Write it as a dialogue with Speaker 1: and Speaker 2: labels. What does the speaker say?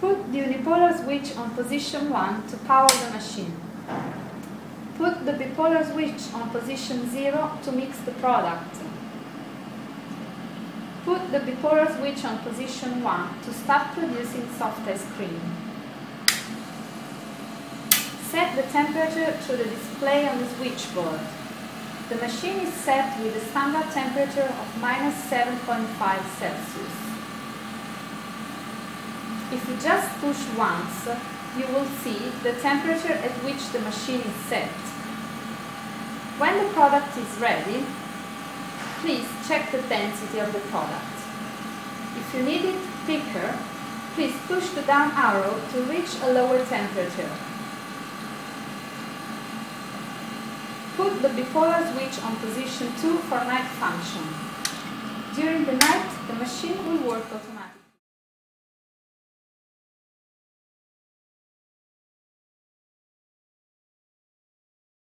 Speaker 1: bipolar switch on position 1 to power the machine. Put the bipolar switch on position 0 to mix the product. Put the bipolar switch on position 1 to start producing soft ice cream. Set the temperature to the display on the switchboard. The machine is set with a standard temperature of minus 7.5 Celsius. If you just push once, you will see the temperature at which the machine is set. When the product is ready, please check the density of the product. If you need it thicker, please push the down arrow to reach a lower temperature. Put the bipolar switch on position 2 for night function. During the night, the machine will work automatically.